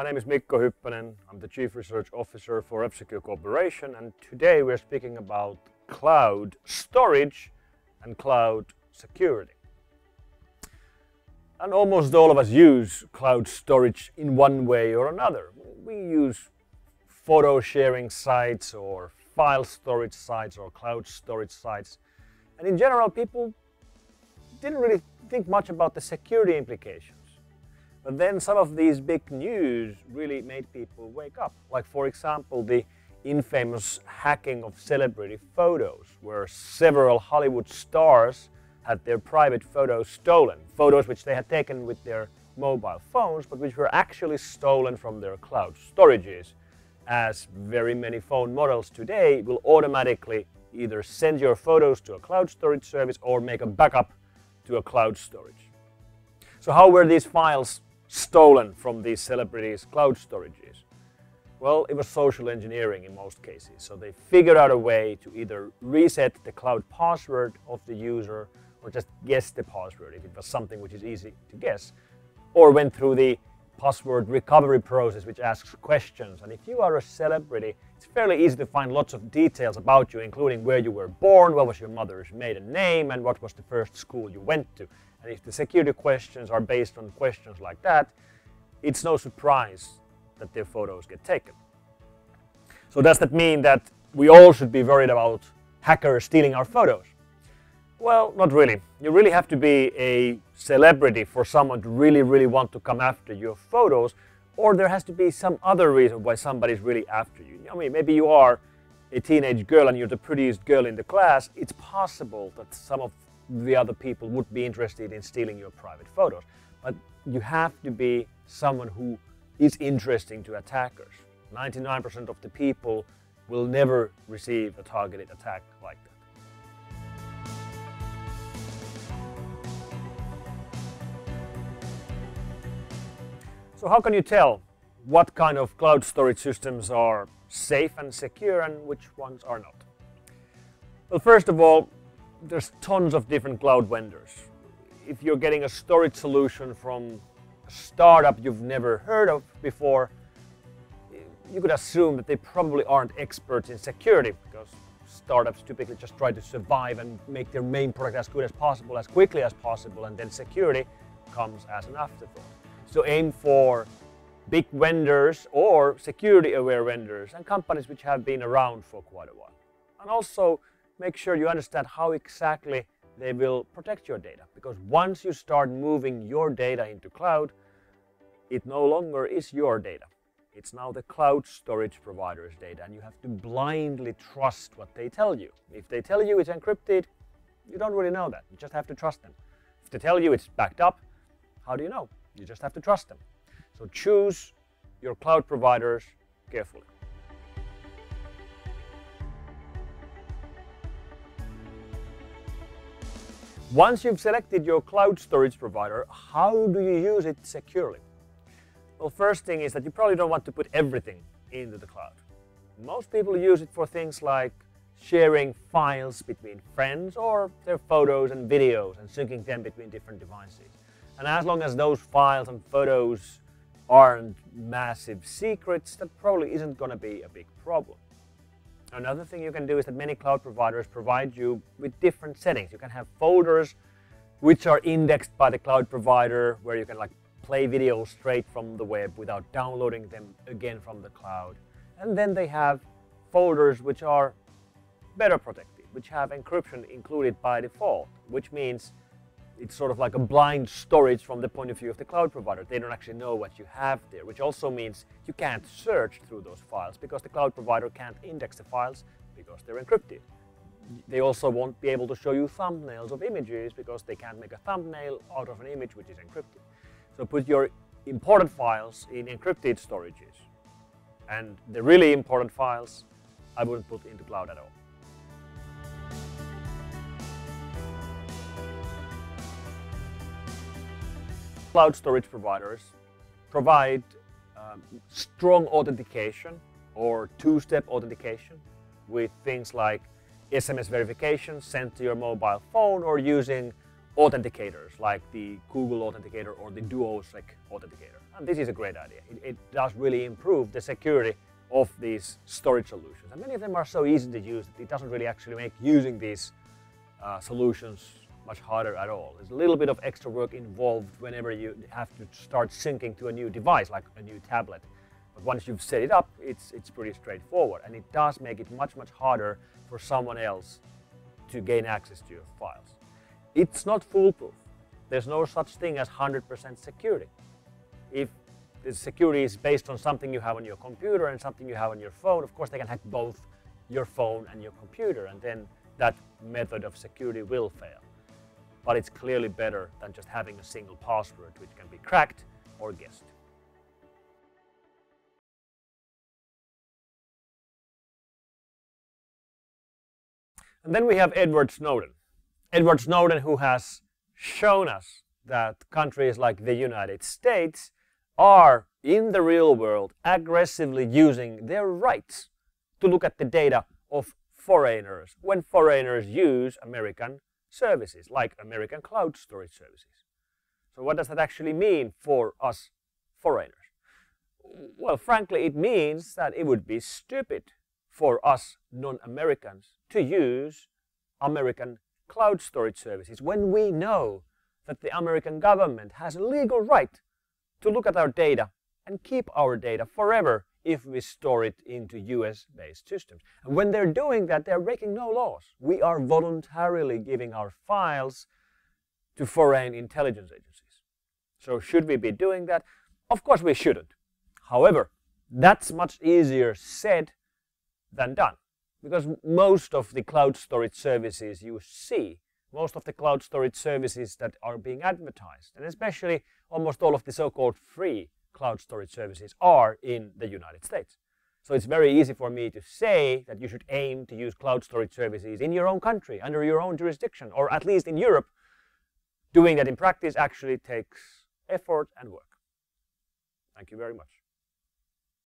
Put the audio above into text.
My name is Mikko Hyppönen. I'm the Chief Research Officer for F-Secure Corporation and today we're speaking about cloud storage and cloud security. And almost all of us use cloud storage in one way or another. We use photo sharing sites or file storage sites or cloud storage sites. And in general, people didn't really think much about the security implications. But then some of these big news really made people wake up. Like for example, the infamous hacking of celebrity photos, where several Hollywood stars had their private photos stolen. Photos which they had taken with their mobile phones, but which were actually stolen from their cloud storages, as very many phone models today will automatically either send your photos to a cloud storage service or make a backup to a cloud storage. So how were these files stolen from these celebrities' cloud storages? Well, it was social engineering in most cases. So they figured out a way to either reset the cloud password of the user or just guess the password if it was something which is easy to guess, or went through the password recovery process which asks questions. And if you are a celebrity, it's fairly easy to find lots of details about you, including where you were born, what was your mother's maiden name, and what was the first school you went to. And if the security questions are based on questions like that, it's no surprise that their photos get taken. So does that mean that we all should be worried about hackers stealing our photos? Well, not really. You really have to be a celebrity for someone to really, really want to come after your photos, or there has to be some other reason why somebody's really after you. I mean, maybe you are a teenage girl and you're the prettiest girl in the class. It's possible that some of the other people would be interested in stealing your private photos. But you have to be someone who is interesting to attackers. 99% of the people will never receive a targeted attack like that. So how can you tell what kind of cloud storage systems are safe and secure and which ones are not? Well, first of all, there's tons of different cloud vendors. If you're getting a storage solution from a startup you've never heard of before, you could assume that they probably aren't experts in security because startups typically just try to survive and make their main product as good as possible as quickly as possible and then security comes as an afterthought. So aim for big vendors or security aware vendors and companies which have been around for quite a while. And also make sure you understand how exactly they will protect your data. Because once you start moving your data into cloud, it no longer is your data. It's now the cloud storage provider's data, and you have to blindly trust what they tell you. If they tell you it's encrypted, you don't really know that. You just have to trust them. If they tell you it's backed up, how do you know? You just have to trust them. So choose your cloud providers carefully. Once you've selected your cloud storage provider, how do you use it securely? Well, first thing is that you probably don't want to put everything into the cloud. Most people use it for things like sharing files between friends or their photos and videos and syncing them between different devices. And as long as those files and photos aren't massive secrets, that probably isn't going to be a big problem. Another thing you can do is that many cloud providers provide you with different settings. You can have folders which are indexed by the cloud provider where you can like play videos straight from the web without downloading them again from the cloud. And then they have folders which are better protected, which have encryption included by default, which means it's sort of like a blind storage from the point of view of the cloud provider. They don't actually know what you have there, which also means you can't search through those files because the cloud provider can't index the files because they're encrypted. They also won't be able to show you thumbnails of images because they can't make a thumbnail out of an image which is encrypted. So put your important files in encrypted storages. And the really important files, I wouldn't put into cloud at all. Cloud storage providers provide um, strong authentication or two-step authentication with things like SMS verification sent to your mobile phone or using authenticators like the Google Authenticator or the DuoSec Authenticator. And this is a great idea. It, it does really improve the security of these storage solutions. And many of them are so easy to use that it doesn't really actually make using these uh, solutions much harder at all. There's a little bit of extra work involved whenever you have to start syncing to a new device, like a new tablet. But once you've set it up, it's, it's pretty straightforward. And it does make it much, much harder for someone else to gain access to your files. It's not foolproof. There's no such thing as 100% security. If the security is based on something you have on your computer and something you have on your phone, of course they can hack both your phone and your computer, and then that method of security will fail. But it's clearly better than just having a single password which can be cracked or guessed. And then we have Edward Snowden. Edward Snowden who has shown us that countries like the United States are in the real world aggressively using their rights to look at the data of foreigners when foreigners use American services like American cloud storage services. So what does that actually mean for us foreigners? Well, frankly, it means that it would be stupid for us non-Americans to use American cloud storage services when we know that the American government has a legal right to look at our data and keep our data forever if we store it into US-based systems. And when they're doing that, they're breaking no laws. We are voluntarily giving our files to foreign intelligence agencies. So should we be doing that? Of course we shouldn't. However, that's much easier said than done. Because most of the cloud storage services you see, most of the cloud storage services that are being advertised, and especially almost all of the so-called free cloud storage services are in the United States. So it's very easy for me to say that you should aim to use cloud storage services in your own country, under your own jurisdiction, or at least in Europe. Doing that in practice actually takes effort and work. Thank you very much.